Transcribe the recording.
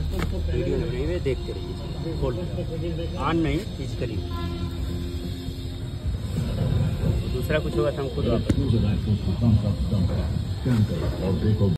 Video लग रही है, देखते रहिए। खोल ऑन नहीं चीज़ करिए दूसरा कुछ होगा तो हम खुद वापस।